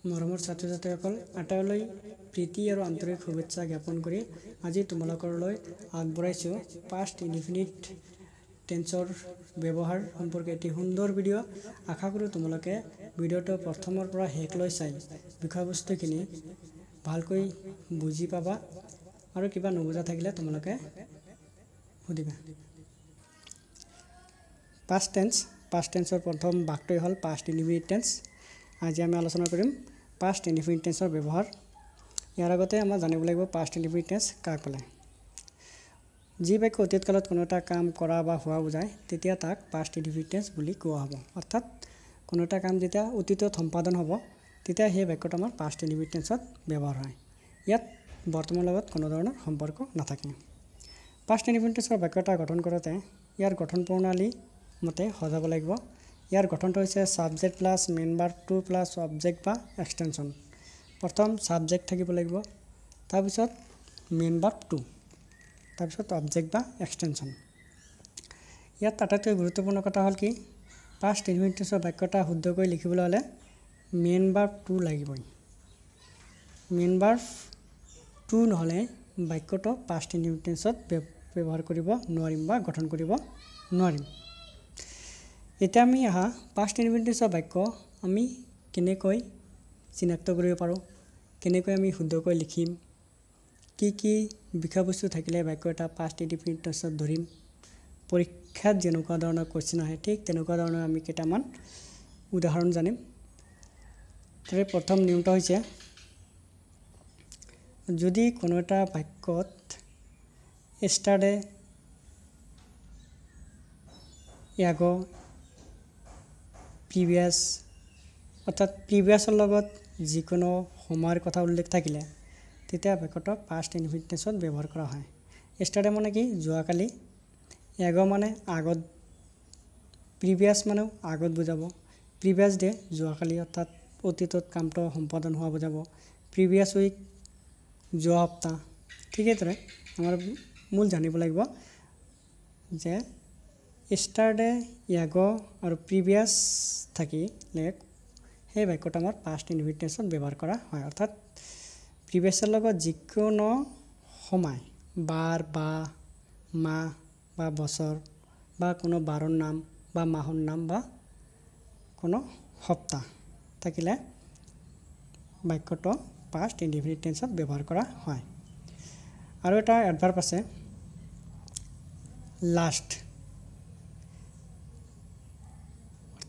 মৰমৰ ছাত্ৰ ছাত্ৰীসকল আটাইলৈ প্ৰীতি আৰু আন্তৰিক শুভেচ্ছা জ্ঞাপন কৰি আজি তোমালোকলৈ আগবঢ়াইছোঁ পাষ্ট ইনডিফিনিট টেন্সৰ ব্যৱহাৰ সম্পৰ্কে এটি সুন্দৰ ভিডিঅ' আশা কৰোঁ তোমালোকে ভিডিঅ'টো প্ৰথমৰ পৰা শেষলৈ চাই বিষয়বস্তুখিনি ভালকৈ বুজি পাবা আৰু কিবা নুবুজা থাকিলে তোমালোকে সুধিবা। পাষ্ট টেন্স পাষ্ট টেন্সৰ প্ৰথম বাক্যই হ'ল পাষ্ট ইনডিফিনিট টেন্স আজি আমি আলোচনা কৰিম পাষ্ট ইনডিফিনিট টেন্সৰ ব্যৱহাৰ। ইয়াৰ আগতে আমাৰ জানিব লাগিব পাষ্ট ইনডিফিনিট টেন্স কাক বোলে যি বাক্য অতীত কালত কোনো এটা কাম কৰা বা হোৱা বুজায় তেতিয়া তাক পাষ্ট ইনডিফিনিট টেন্স বুলি কোৱা হ'ব। অৰ্থাৎ কোনো এটা কাম যেতিয়া অতীতত সম্পাদন হ'ব তেতিয়া সেই বাক্যটো আমাৰ পাষ্ট ইনডিফিনিট টেন্সত ব্যৱহাৰ হয়। ইয়াত বৰ্তমানৰ লগত কোনো ধৰণৰ সম্পৰ্ক নাথাকে। পাষ্ট ইনডিফিনিট টেন্সৰ বাক্য এটা গঠন কৰোঁতে ইয়াৰ গঠন প্ৰণালী মতে সজাব লাগিব। ইয়াৰ গঠনটো হৈছে subject plus main verb two plus object বা এক্সটেনশ্যন প্ৰথম ছাবজেক্ট থাকিব লাগিব তাৰপিছত মেইন বাৰ্ব টু তাৰপিছত অবজেক্ট বা এক্সটেনশ্যন ইয়াত আটাইতকৈ গুৰুত্বপূৰ্ণ কথা হ'ল কি পাষ্ট ইনভিটেঞ্চৰ বাক্য এটা শুদ্ধকৈ লিখিবলৈ হ'লে মেইন বাৰ্ব টু লাগিবই। মেইন বাৰ্ব টু নহ'লে বাক্যটো পাষ্ট ইনভিটেঞ্চত ব্যৱহাৰ কৰিব নোৱাৰিম বা গঠন কৰিব নোৱাৰিম। এতিয়া আমি অহা পাষ্ট ইনভিটেঞ্চৰ বাক্য আমি কেনেকৈ চিনাক্ত কৰিব পাৰোঁ কেনেকৈ আমি শুদ্ধকৈ লিখিম কি কি বিষয়বস্তু থাকিলে বাক্য এটা পাষ্ট ইনডিফিনিটছত ধৰিম পৰীক্ষাত যেনেকুৱা ধৰণৰ কুৱেশ্যন আহে ঠিক তেনেকুৱা ধৰণৰ আমি কেইটামান উদাহৰণ জানিম। তাৰে প্ৰথম নিয়মটো হৈছে যদি কোনো এটা বাক্যত ষ্টাৰ্ডে ইয়াগ প্ৰিভিয়াছ অৰ্থাৎ প্ৰিভিয়াছৰ লগত যিকোনো সময়ৰ কথা উল্লেখ থাকিলে তেতিয়া বাক্যটো পাষ্ট ইনফিনিটেঞ্চত ব্যৱহাৰ কৰা হয়। ষ্টাৰ্ডে মানে কি? যোৱাকালি। এগ মানে আগত। প্ৰিভিয়াছ মানেও আগত বুজাব। প্ৰিভিয়াছ ডে যোৱাকালি অৰ্থাৎ অতীতত কামটো সম্পাদন হোৱা বুজাব। প্ৰিভিয়াছ উইক যোৱা সপ্তাহ। ঠিক সেইদৰে আমাৰ মূল জানিব লাগিব যে ষ্টাৰ্ডে য়াগ আৰু প্ৰিভিয়াছ থাকিলে সেই বাক্যটো আমাৰ পাষ্ট ইনভিটেশ্যন ব্যৱহাৰ কৰা হয় অৰ্থাৎ প্ৰিভিয়াছৰ লগত যিকোনো সময় বাৰ বা মাহ বা বছৰ বা কোনো বাৰৰ নাম বা মাহৰ নাম বা কোনো সপ্তাহ থাকিলে বাক্যটো পাষ্ট ইনডিফিনিট টেন্সত ব্যৱহাৰ কৰা হয় আৰু এটা এডভাৰ্ব আছে লাষ্ট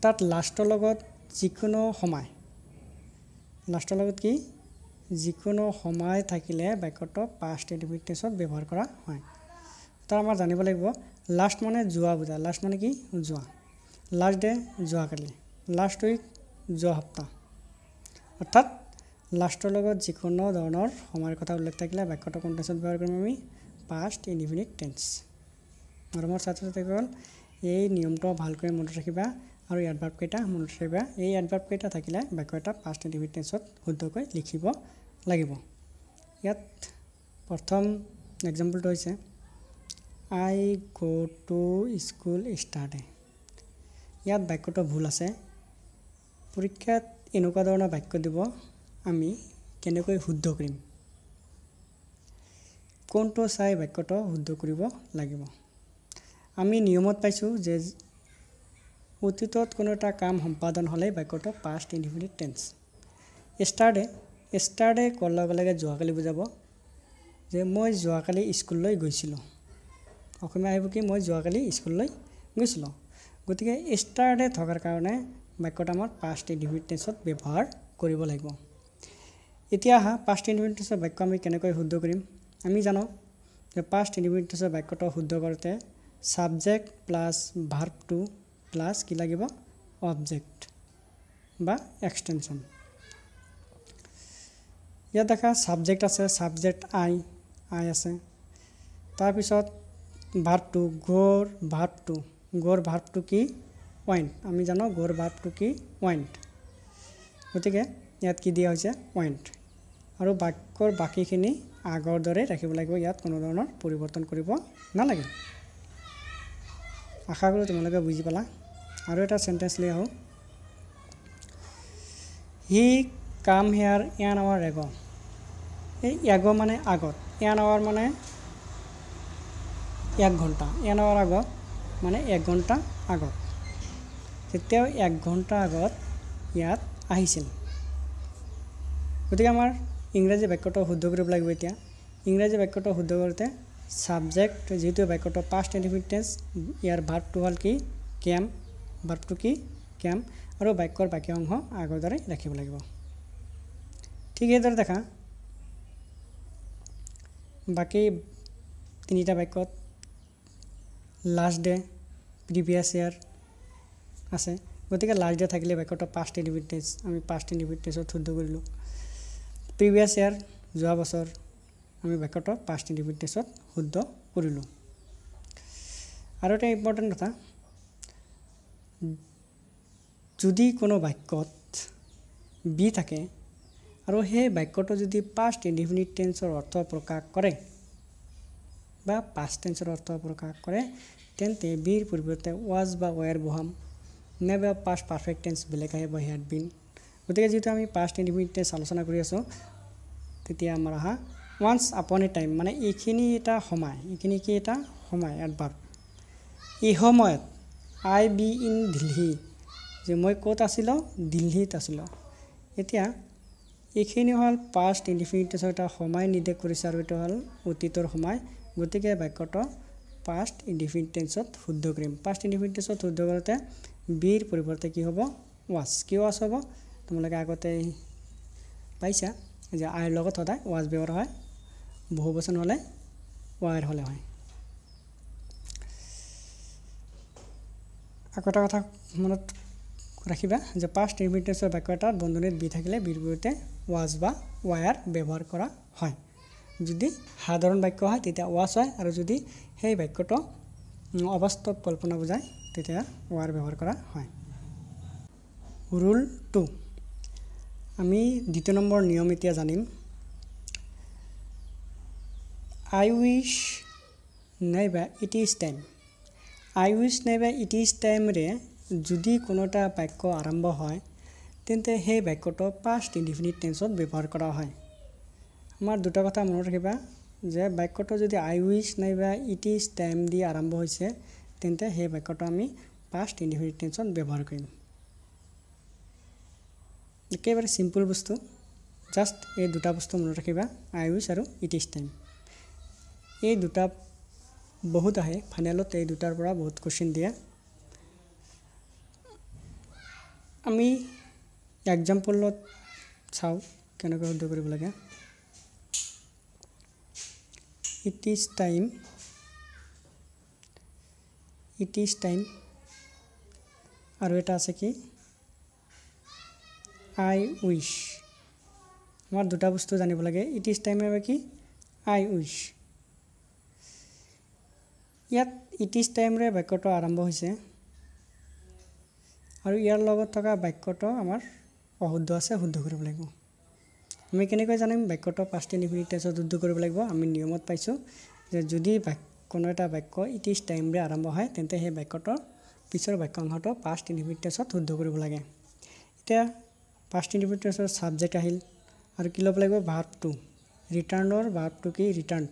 অৰ্থাৎ লাষ্টৰ লগত যিকোনো সময় লাষ্টৰ লগত কি? যিকোনো সময় থাকিলে বাক্যটো পাষ্ট টেন্সত ব্যৱহাৰ কৰা হয়। তাৰ আমাৰ জানিব লাগিব লাষ্ট মানে যোৱা বুজা লাষ্ট মানে কি? যোৱা। লাষ্ট ডে যোৱাকালি। লাষ্ট উইক যোৱা সপ্তাহ। অৰ্থাৎ লাষ্টৰ লগত যিকোনো ধৰণৰ সময়ৰ কথা উল্লেখ থাকিলে বাক্যটো কোন টেন্সত ব্যৱহাৰ কৰিম আমি? পাষ্ট ইনডিফিনিট টেন্স মৰমৰ ছাত্ৰ ছাত্ৰীসকল এই নিয়মটো ভালকৈ মনত ৰাখিবা। আৰু এডভাৰ্বকেইটা মনত ৰাখিবা এই এডভাৰ্বকেইটা থাকিলে বাক্য এটা পাষ্ট টেন্সত শুদ্ধকৈ লিখিব লাগিব। ইয়াত প্ৰথম এক্সাম্পলটো হৈছে আই গ' টু স্কুল ষ্টাৰ্টে ইয়াত বাক্যটো ভুল আছে। পৰীক্ষাত এনেকুৱা ধৰণৰ বাক্য দিব আমি কেনেকৈ শুদ্ধ কৰিম। কোনটো চাই বাক্যটো শুদ্ধ কৰিব লাগিব। আমি নিয়মত পাইছোঁ যে অতীতত কোনো এটা কাম সম্পাদন হ'লে বাক্যটো past indefinite tense started started কোৱাৰ লগে লগে যোৱাকালি বুজাব? যে মই যোৱাকালি স্কুললৈ গৈছিলোঁ। অসমীয়া আহিব কি মই যোৱাকালি স্কুললৈ গৈছিলোঁ। গতিকে ষ্টাৰ্ডে থকাৰ কাৰণে বাক্যটো আমাৰ পাষ্ট ইনডিফিনিট টেন্সত ব্যৱহাৰ কৰিব লাগিব। এতিয়া আহা পাষ্ট ইনডিফিনিট টেন্সৰ বাক্য আমি কেনেকৈ শুদ্ধ কৰিম? আমি জানো যে পাষ্ট ইনডিফিনিট টেন্সৰ বাক্যটো শুদ্ধ কৰোঁতে subject plus verb two plus কি লাগিব? অবজেক্ট বা এক্সটেনশ্যন ইয়াত দেখা ছাবজেক্ট আছে ছাবজেক্ট আই আই আছে। তাৰপিছত ভাৰ্বটো গ'ৰ ভাৰ্বটো গ'ৰ ভাৰ্বটো কি? পইণ্ট আমি জানো গ'ৰ ভাৰ্বটো কি? পইণ্ট গতিকে ইয়াত কি দিয়া হৈছে? পইণ্ট আৰু বাক্যৰ বাকীখিনি আগৰ দৰে ৰাখিব লাগিব। ইয়াত কোনো ধৰণৰ পৰিৱৰ্তন কৰিব নালাগে। আশা কৰোঁ তোমালোকে বুজি পালা। আৰু এটা চেণ্টেঞ্চ লৈ আহোঁ he came here an hour ago এই এগ মানে আগত। এন আৱাৰ মানে এক ঘণ্টা। এন আৱাৰ আগত মানে এক ঘণ্টা আগত। তেতিয়াও এক ঘণ্টা আগত ইয়াত আহিছিল। গতিকে আমাৰ ইংৰাজী বাক্যটো শুদ্ধ কৰিব লাগিব এতিয়া। ইংৰাজী বাক্যটো শুদ্ধ কৰোঁতে ছাবজেক্ট যিটো বাক্যটো পাষ্ট ইণ্ডিফিটেঞ্চ ইয়াৰ ভাৰ্বটো হ'ল কি? কেম ভাৰ্বটো কি? কেম আৰু বাক্যৰ বাকী অংশ আগৰ দৰে ৰাখিব লাগিব। ঠিক এইদৰে দেখা। বাকী তিনিটা বাক্যত লাষ্ট ডে প্ৰিভিয়াছ ইয়াৰ আছে। গতিকে লাষ্ট ডে থাকিলে বাক্যটো পাষ্ট ইণ্ডিভিটেঞ্চ আমি পাষ্ট ইণ্ডিভিটেঞ্চত শুদ্ধ কৰিলোঁ প্ৰিভিয়াছ ইয়াৰ যোৱা বছৰ আমি বাক্যটো পাষ্ট ইণ্ডিভিটেঞ্চত শুদ্ধ কৰিলোঁ। আৰু এটা ইম্পৰ্টেণ্ট কথা যদি কোনো বাক্যত বি থাকে আৰু সেই বাক্যটো যদি পাষ্ট ইনডিফিনিট টেন্সৰ অৰ্থ প্ৰকাশ কৰে বা পাষ্ট টেন্সৰ অৰ্থ প্ৰকাশ কৰে তেন্তে বিৰ পৰিৱৰ্তে ৱাজ বা ৱেৰ বহাম। নাইবা পাষ্ট পাৰফেক্ট টেন্স বেলেগ আহিব হেড বিন গতিকে যিহেতু আমি পাষ্ট ইনডিফিনিট টেন্স আলোচনা কৰি আছোঁ তেতিয়া আমাৰ অহা ওৱান্স আপন এ টাইম মানে এইখিনি এটা সময় এইখিনি কি এটা সময় এডভাৰ্ব এই সময়ত আই বি ইন দিল্লী যে মই ক'ত আছিলোঁ? দিল্লীত আছিলোঁ। এতিয়া এইখিনি হ'ল পাষ্ট ইনডিফিনিটেছৰ এটা সময় নিৰ্দেশ কৰিছে আৰু এইটো হ'ল অতীতৰ সময়। গতিকে বাক্যটো পাষ্ট ইনডিফিনিটেন্সত শুদ্ধ কৰিম। পাষ্ট ইনডিফিনিটেন্সত শুদ্ধ কৰোঁতে বিৰ পৰিৱৰ্তে কি হ'ব? ৱাছ কি ৱাছ হ'ব? তোমালোকে আগতে পাইছা যে আইৰ লগত সদায় ৱাছ ব্যৱহাৰ হয়। বহু বচন হ'লে ৱাইৰ হ'লে হয়। আকৌ এটা কথা মনত ৰাখিবা যে পাষ্ট ইনডিফিনিটেন্সৰ বাক্য এটাত বন্ধনীত বি থাকিলে বিৰ পৰিৱৰ্তে ৱাজ বা ৱায়াৰ ব্যৱহাৰ কৰা হয়। যদি সাধাৰণ বাক্য হয় তেতিয়া ৱাছ হয় আৰু যদি সেই বাক্যটো অবাস্তৱ কল্পনা বুজায় তেতিয়া ৱাৰ ব্যৱহাৰ কৰা হয়। ৰুল টু আমি দ্বিতীয় নম্বৰ নিয়ম এতিয়া জানিম। আই উইচ নাইবা it is time I wish নাইবা ইট ইজ টাইমৰে যদি কোনো এটা বাক্য আৰম্ভ হয় তেন্তে সেই বাক্যটো পাষ্ট ইনডিফিনিট টেন্সত ব্যৱহাৰ কৰা হয়। আমাৰ দুটা কথা মনত ৰাখিবা যে বাক্যটো যদি আই উইচ নাইবা ইট ইজ টাইম দি আৰম্ভ হৈছে তেন্তে সেই বাক্যটো আমি পাষ্ট ইনডিফিনিট টেন্সত ব্যৱহাৰ কৰিম। একেবাৰে চিম্পুল বস্তু। জাষ্ট এই দুটা বস্তু মনত ৰাখিবা আই উইচ আৰু ইট ইজ টাইম এই দুটা বহুত আহে ফাইনেলত এই দুটাৰ পৰা বহুত কুৱেশ্যন দিয়ে। আমি এক্সাম্পলত চাওঁ কেনেকৈ শুদ্ধ কৰিব লাগে। It is time it is time আৰু এটা আছে কি? আই উইচ আমাৰ দুটা বস্তু জানিব লাগে। ইট ইজ টাইম আৰু কি? আই উইচ ইয়াত ইট ইজ টাইমৰে বাক্যটো আৰম্ভ হৈছে। আৰু ইয়াৰ লগত থকা বাক্যটো আমাৰ অশুদ্ধ আছে শুদ্ধ কৰিব লাগিব। আমি কেনেকৈ জানিম? বাক্যটো পাষ্ট ইনডিফিনিট টেন্সত শুদ্ধ কৰিব লাগিব। আমি নিয়মত পাইছোঁ যে যদি কোনো এটা বাক্য ইট ইজ টাইমৰে আৰম্ভ হয় তেন্তে সেই বাক্যটোৰ পিছৰ বাক্যাংশটো পাষ্ট ইনডিফিনিট টেন্সত শুদ্ধ কৰিব লাগে। এতিয়া পাষ্ট ইনডিফিনিট টেন্সৰ ছাবজেক্ট আহিল। আৰু কি ল'ব লাগিব? ভাৰ্বটো ৰিটাৰ্ণৰ ভাৰ্বটো কি? ৰিটাৰ্ণ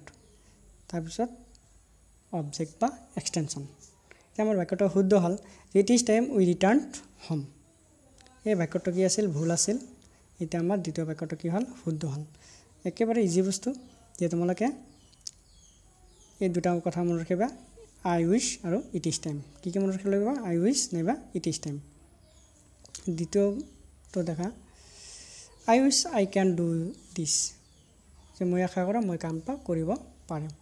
তাৰপিছত অবজেক্ট বা এক্সটেনশ্যন এতিয়া আমাৰ বাক্যটো শুদ্ধ হ'ল। It is time we return home এই বাক্যটো কি আছিল? ভুল আছিল। এতিয়া আমাৰ দ্বিতীয় বাক্যটো কি হ'ল? শুদ্ধ হ'ল। একেবাৰে ইজি বস্তু। যে তোমালোকে এই দুটা কথা মনত ৰাখিবা। আই উইচ আৰু ইট ইজ টাইম কি কি মনত ৰাখিব লাগিব? আই উইচ নাইবা ইট ইজ টাইম দ্বিতীয়টো দেখা। আই উইচ আই কেন ডু দিছ যে মই আশা কৰোঁ মই কাম এটা কৰিব পাৰিম।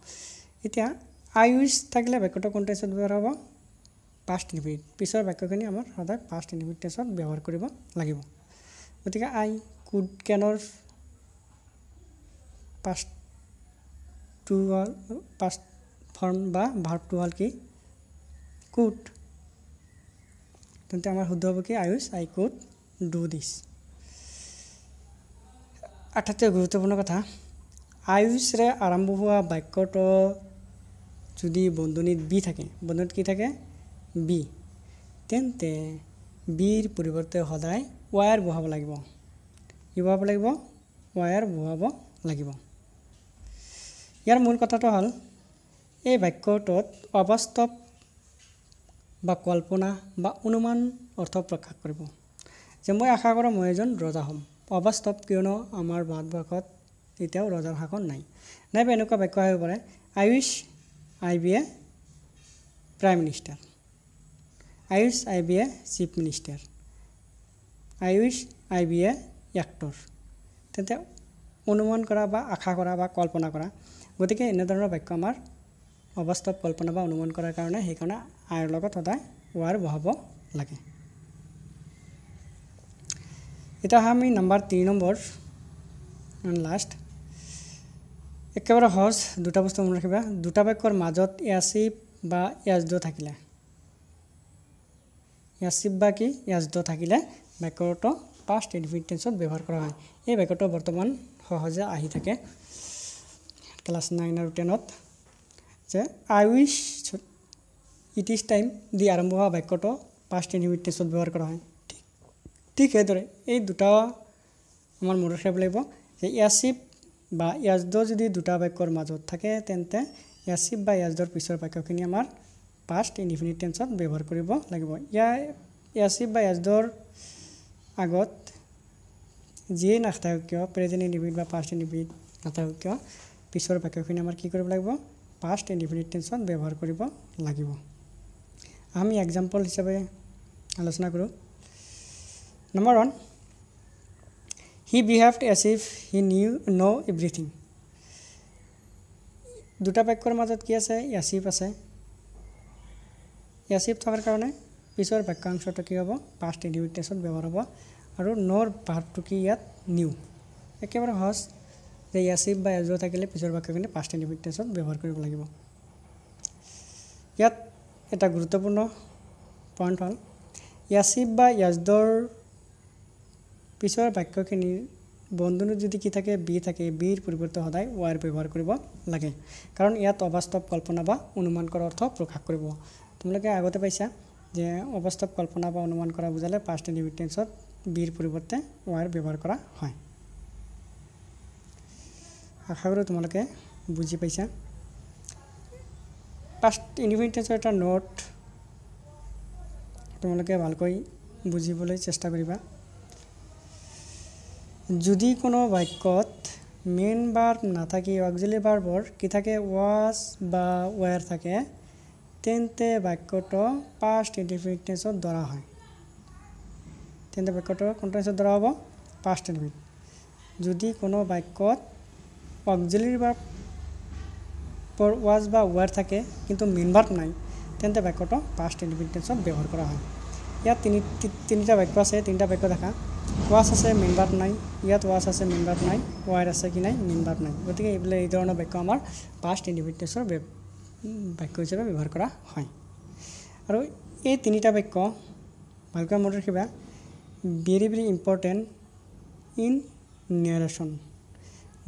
এতিয়া আই উইচ থাকিলে বাক্যটো কোন টেন্সত ব্যৱহাৰ হ'ব? পাষ্ট ইনডিফিনিট পিছৰ বাক্যখিনি আমাৰ সদায় পাষ্ট ইনডিফিনিট টেন্সত ব্যৱহাৰ কৰিব লাগিব। গতিকে আই কুড কেনৰ পাষ্ট টু হ'ল পাষ্ট ফৰ্ম বা ভাৰ্বটো হ'ল কি? কুড তেন্তে আমাৰ শুদ্ধ হ'ব কি? Wish I could do this আটাইতকৈ গুৰুত্বপূৰ্ণ কথা উইচৰে আৰম্ভ হোৱা বাক্যটো যদি বন্ধনীত বি থাকে বন্ধনীত কি থাকে? বি। তেন্তে বিৰ পৰিৱৰ্তে সদায় ৱায়াৰ বহাব লাগিব। কি বহাব লাগিব? ৱায়াৰ বহাব লাগিব। ইয়াৰ মূল কথাটো হ'ল এই বাক্যটোত অবাস্তৱ বা কল্পনা বা অনুমান অৰ্থ প্ৰকাশ কৰিব। যে মই আশা কৰোঁ মই এজন ৰজা হ'ম। অবাস্তৱ কিয়নো আমাৰ ভাৰতবৰ্ষত এতিয়াও ৰজাৰ শাসন নাই। নাইবা এনেকুৱা বাক্য আহিব পাৰে wish I be a prime minister. I wish I be a chief minister I wish I be a actor তেন্তে অনুমান কৰা বা আশা কৰা বা কল্পনা কৰা। গতিকে এনেধৰণৰ বাক্য আমাৰ অবাস্তৱ কল্পনা বা অনুমান কৰাৰ কাৰণে সেইকাৰণে আইৰ লগত সদায় ৱাৰ বহাব লাগে। এতিয়া আমি নাম্বাৰ তিনি নম্বৰ লাষ্ট একেবাৰে সহজ দুটা বস্তু মনত ৰাখিবা। দুটা বাক্যৰ মাজত ইয়াচিপ বা ইয়াজদ থাকিলে। ইয়াচিপ বা কি ইয়াজদ থাকিলে বাক্যটো পাষ্ট ইনফিনিট টেন্সত ব্যৱহাৰ কৰা হয়। এই বাক্যটো বৰ্তমান সহজে আহি থাকে। ক্লাছ নাইন আৰু টেনত যে I wish it is time দি আৰম্ভ হোৱা বাক্যটো পাষ্ট ইনফিনিট টেন্সত ব্যৱহাৰ কৰা হয়। ঠিক ঠিক সেইদৰে এই দুটা আমাৰ মনত ৰাখিব লাগিব যে ইয়াচিপ বা ইয়াজদ যদি দুটা বাক্যৰ মাজত থাকে তেন্তে ইয়াচিপ বা ইয়াজদৰ পিছৰ বাক্যখিনি আমাৰ পাষ্ট ইনফিনিট টেন্সত ব্যৱহাৰ কৰিব লাগিব। ইয়াৰ ইয়াচিপ বা ইয়াজদৰ আগত যিয়েই নাথাকক কিয় প্ৰেজেণ্ট ইনডিফিনিট বা পাষ্ট ইনডিফিনিট নাথাকক কিয় পিছৰ বাক্যখিনি আমাৰ কি কৰিব লাগিব? পাষ্ট ইনডিফিনিট টেন্সত ব্যৱহাৰ কৰিব লাগিব। আমি এক্সাম্পল হিচাপে আলোচনা কৰোঁ। Number one he behaved as if he knew no' everything দুটা বাক্যৰ মাজত কি আছে? ইয়াচিপ আছে। ইয়াচিপ থকাৰ কাৰণে পিছৰ বাক্যাংশটো কি হ'ব পাষ্ট টেন্সত ব্যৱহাৰ হ'ব আৰু নৰ ভাৱটো কি ইয়াত নিউ একেবাৰে সহজ যে ইয়াচিপ বা এজৰ থাকিলে পিছৰ বাক্যখিনি পাষ্ট টেন্সত ব্যৱহাৰ কৰিব লাগিব ইয়াত এটা গুৰুত্বপূৰ্ণ পইণ্ট হ'ল ইয়াচিপ বা ইয়াজদৰ পিছৰ বাক্যখিনিৰ বন্ধুনত যদি কি থাকে বি থাকে বিৰ পৰিৱৰ্তে সদায় ৱাইৰ ব্যৱহাৰ কৰিব লাগে কাৰণ ইয়াত অবাস্তৱ কল্পনা বা অনুমান কৰাৰ অৰ্থ প্ৰকাশ কৰিব তোমালোকে আগতে পাইছা যে অবাস্তৱ কল্পনা বা অনুমান কৰা বুজালে পাষ্ট টেন্সত বিৰ পৰিৱৰ্তে ৱাইৰ ব্যৱহাৰ কৰা হয়। আশা কৰোঁ তোমালোকে বুজি পাইছা। পাষ্ট টেন্সৰ এটা নোট তোমালোকে ভালকৈ বুজিবলৈ চেষ্টা কৰিবা। যদি কোনো বাক্যত মেইন ভাৰ্ব নাথাকি অক্সিলি ভাৰ্বৰ কি থাকে ৱাজ বা ৱেৰ থাকে তেন্তে বাক্যটো পাষ্ট ইনডিফিনিট টেন্সত ধৰা হয়। তেন্তে বাক্যটো কোনটো টেন্সত ধৰা হ'ব? পাষ্ট ইনডিফিনিট যদি কোনো বাক্যত অক্সিলিৰ ভাৰ্বৰ ৱাজ বা ৱেৰ থাকে কিন্তু মেইন ভাৰ্ব নাই তেন্তে বাক্যটো পাষ্ট ইনডিফিনিট টেন্সত ব্যৱহাৰ কৰা হয়। ইয়াত তিনি তিনিটা বাক্য আছে তিনিটা বাক্য দেখা। ৱাছ আছে মেইন ভাৰ্ব নাই ইয়াত ৱাছ আছে মেইন ভাৰ্ব নাই ৱাইৰ আছে কি নাই মেইন ভাৰ্ব নাই। গতিকে এইবিলাক এই ধৰণৰ বাক্য আমাৰ পাষ্ট ইনডিফিনিট টেন্সৰ বাক্য হিচাপে ব্যৱহাৰ কৰা হয়। আৰু এই তিনিটা বাক্য ভালকৈ মনত ৰাখিবা very very important in narration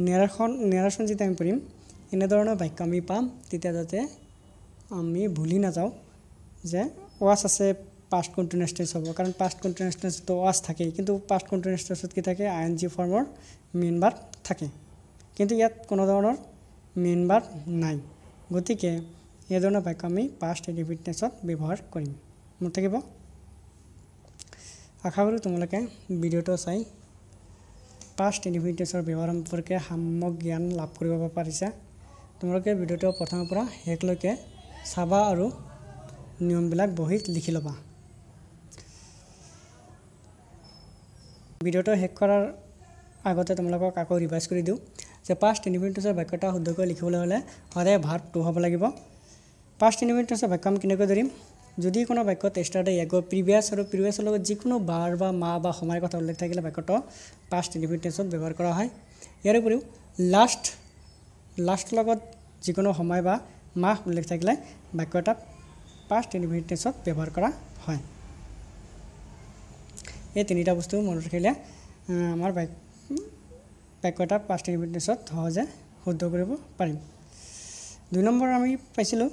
narration narration যেতিয়া আমি পঢ়িম এনেধৰণৰ বাক্য আমি পাম তেতিয়া যাতে আমি ভুলি নাযাওঁ যে ৱাছ আছে পাষ্ট কণ্টিনিউছ টেন্স হ'ব। কাৰণ পাষ্ট কণ্টিনিউছ টেন্সটো ৱাছ থাকেই কিন্তু পাষ্ট কণ্টিনিউছ টেন্সত কি থাকে আই এন জি ফৰ্মৰ ভাৰ্ব থাকে। কিন্তু ইয়াত কোনো ধৰণৰ ভাৰ্ব নাই। গতিকে এই ধৰণৰ বাক্য আমি পাষ্ট ইনডিফিনিট টেন্সত ব্যৱহাৰ কৰিম। মনত থাকিব? আশা কৰোঁ তোমালোকে ভিডিঅ'টো চাই পাষ্ট ইনডিফিনিট টেন্সৰ ব্যৱহাৰ সম্পৰ্কে সামগ্ৰিক জ্ঞান লাভ কৰিব পাৰিছা। তোমালোকে ভিডিঅ'টো প্ৰথমৰ পৰা শেষলৈকে চাবা আৰু নিয়মবিলাক বহীত লিখি ল'বা। ভিডিঅ'টো শেষ কৰাৰ আগতে তোমালোকক আকৌ ৰিভাইজ কৰি দিওঁ। যে পাষ্ট টেন্সৰ বাক্য এটা শুদ্ধকৈ লিখিবলৈ হ'লে সদায় ভাৰ্বটো হ'ব লাগিব। পাষ্ট টেন্সৰ বাক্য আমি কেনেকৈ ধৰিম? যদি কোনো বাক্যত ষ্টাৰ্টে এগ প্ৰিভিয়াছ আৰু প্ৰিভিয়াছৰ লগত যিকোনো বাৰ বা মাহ বা সময়ৰ কথা উল্লেখ থাকিলে বাক্যটো পাষ্ট টেন্সত ব্যৱহাৰ কৰা হয়। ইয়াৰ উপৰিও লাষ্ট লাষ্টৰ লগত যিকোনো সময় বা মাহ উল্লেখ থাকিলে বাক্য এটা পাষ্ট টেন্সত ব্যৱহাৰ কৰা হয়। এই তিনিটা বস্তু মনত ৰাখিলে আমাৰ বাক্য এটা পাষ্ট ইনডিফিনিট সহজে শুদ্ধ কৰিব পাৰিম। দুই নম্বৰ আমি পাইছিলোঁ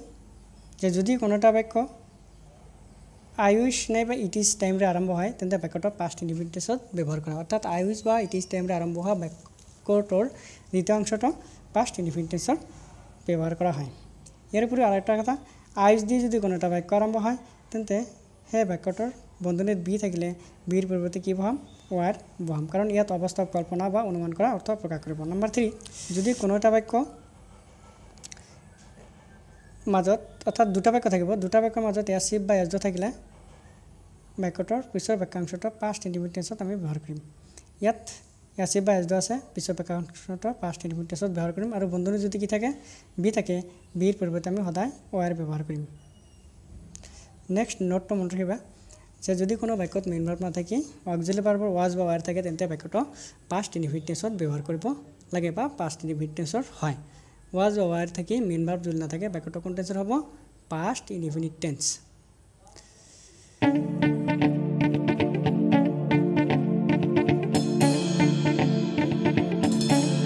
যে যদি কোনো এটা বাক্য আয়ুষ নাইবা ইটিজ টাইমৰে আৰম্ভ হয়, তেন্তে বাক্যটো পাষ্ট টেন্সত ব্যৱহাৰ কৰা অৰ্থাৎ আয়ুষ বা ইটিজ টাইমৰে আৰম্ভ হোৱা বাক্যটোৰ দ্বিতীয় অংশটো পাষ্ট টেন্সত ব্যৱহাৰ কৰা হয়। ইয়াৰ উপৰিও আৰু এটা কথা, আয়ুষ দি যদি কোনো এটা বাক্য আৰম্ভ হয়, তেন্তে সেই বাক্যটোৰ বন্ধনীত বি থাকিলে, বিৰ পৰিৱৰ্তে কি বহাম? ৱাইৰ বহাম কাৰণ ইয়াত অৱস্থা কল্পনা বা অনুমান কৰা অৰ্থ প্ৰকাশ কৰিব। নম্বৰ থ্ৰী যদি কোনো এটা বাক্য মাজত অৰ্থাৎ দুটা বাক্য থাকিব দুটা বাক্যৰ মাজত এয়া চিপ বা এছ থাকিলে বাক্যটোৰ পিছৰ বাক্যাংশটো পাষ্ট ইণ্ডিমিট টেন্সত আমি ব্যৱহাৰ কৰিম। ইয়াত এয়া চিপ বা এছ আছে পিছৰ বাক্যাংশটো পাষ্ট ইণ্ডিমিট টেন্সত ব্যৱহাৰ কৰিম। আৰু বন্ধনী যদি কি থাকে বি থাকে বিৰ পৰিৱৰ্তে আমি সদায় ৱাইৰ ব্যৱহাৰ কৰিম। নেক্সট নোটটো মনত ৰাখিবা। যে যদি কোনো বাক্যত মেইন ভাৰ্ব নাথাকি অক্সিলি ভাৰ্বৰ ৱাজ বা ৱাইৰ থাকে তেন্তে বাক্যটো পাষ্ট টেন্সত ব্যৱহাৰ কৰিব লাগে বা পাষ্ট টেন্সৰ হয়। ৱাজ বা ৱাইৰ থাকি মেইন ভাৰ্ব যদি নাথাকে বাক্যটো কোন টেন্সৰ হ'ব পাষ্ট টেন্স